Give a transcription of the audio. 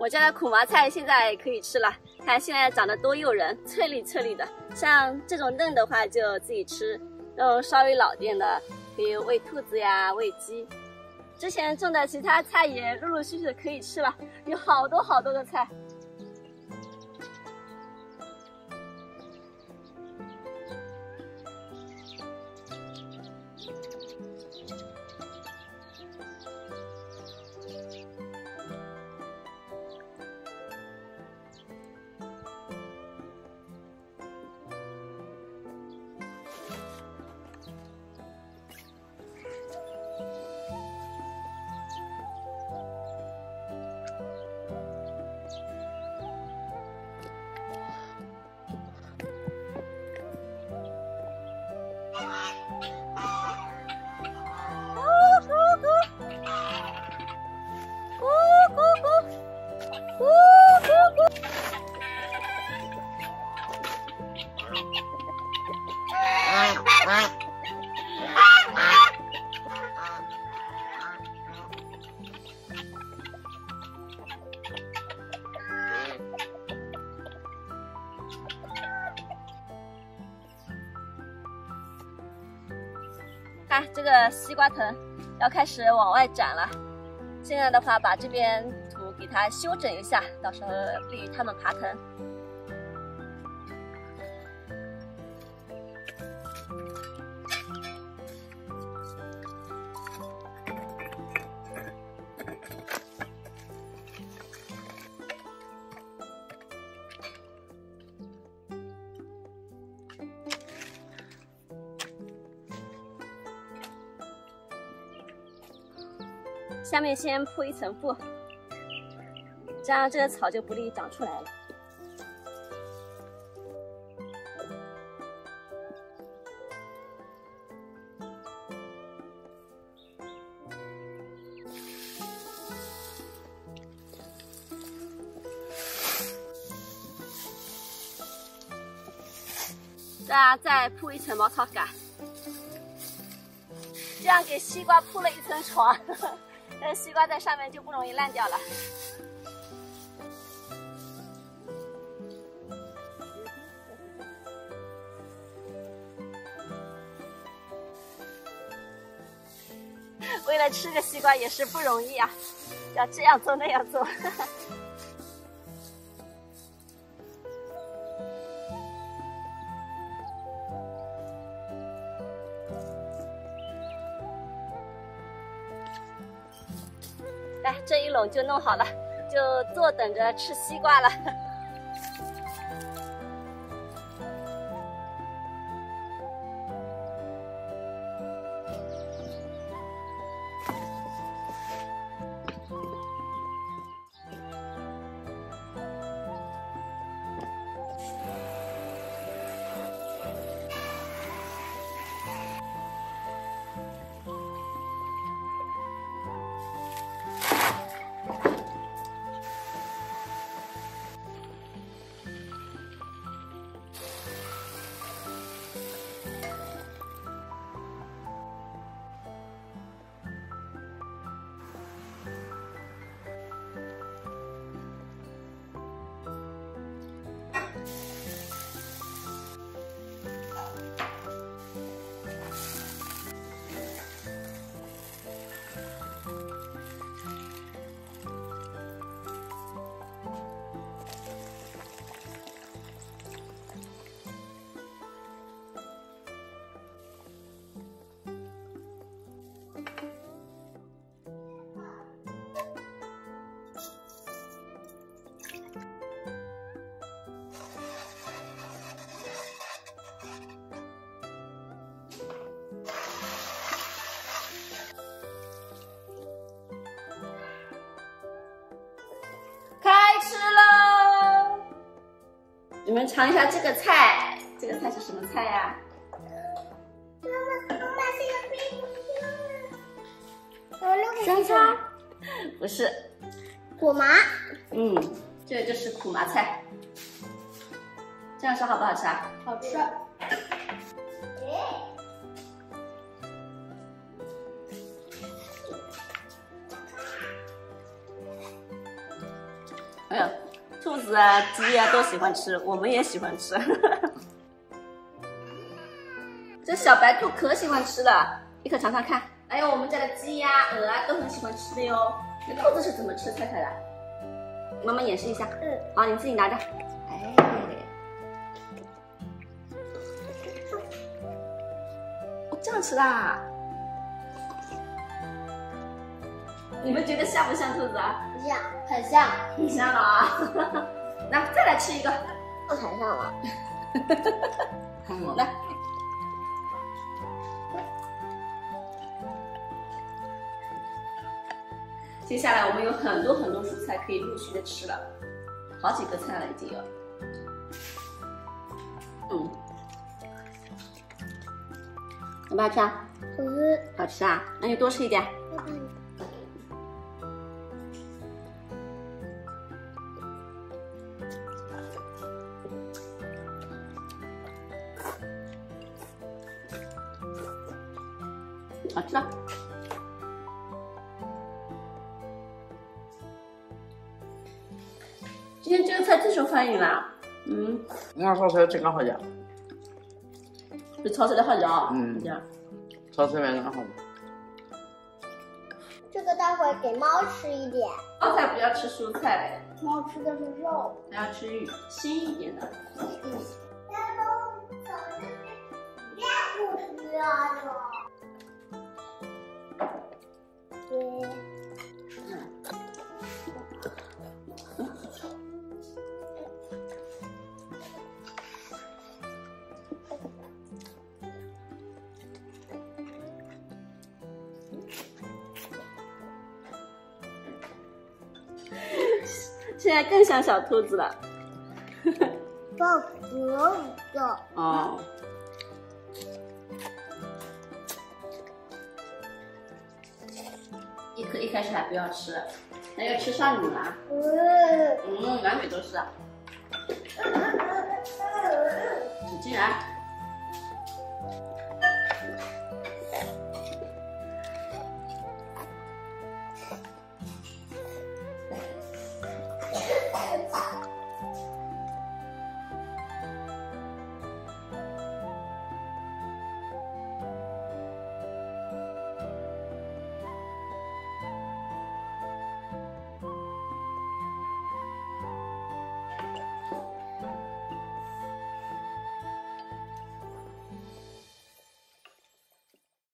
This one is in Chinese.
我家的苦麻菜现在可以吃了，看现在长得多诱人，翠绿翠绿的。像这种嫩的话就自己吃，那种稍微老点的可以喂兔子呀、喂鸡。之前种的其他菜也陆陆续续的可以吃了，有好多好多的菜。看这个西瓜藤要开始往外展了，现在的话把这边土给它修整一下，到时候利于它们爬藤。下面先铺一层布，这样这个草就不利于长出来了。这样再铺一层茅草杆，这样给西瓜铺了一层床。那西瓜在上面就不容易烂掉了。为了吃个西瓜也是不容易啊，要这样做那样做。这一笼就弄好了，就坐等着吃西瓜了。你们尝一下这个菜，这个菜是什么菜呀？妈妈，妈妈，这个冰香菜？不是，苦麻。嗯，这个就是苦麻菜。这样说好不好吃啊？好吃。兔子啊、鸡啊都喜欢吃，我们也喜欢吃。这小白兔可喜欢吃了，你可尝尝看。还有我们家的鸡呀、鹅啊都很喜欢吃的哟。那兔子是怎么吃菜菜的？妈妈演示一下。嗯，好，你自己拿着。哎，哦，这样吃的啊？你们觉得像不像兔子啊？很像，很像了啊！来，再来吃一个。不很像了。嗯，来，接下来我们有很多很多蔬菜可以陆续的吃了，好几个菜了已经有。嗯，要不要吃啊？好吃，好吃啊，那你多吃一点。好吃啊。今天这个菜最受欢迎了，嗯，我炒菜真好吃，比炒菜的好吃啊，嗯这样炒菜面更好吃。这个待会儿给猫吃一点。猫才不要吃蔬菜嘞，猫吃的是肉。还要吃鱼腥一点的。别现在更像小兔子了。抱壳的，哦。一颗一开始还不要吃，那要吃上瘾了。嗯，嗯，满嘴都是。你竟然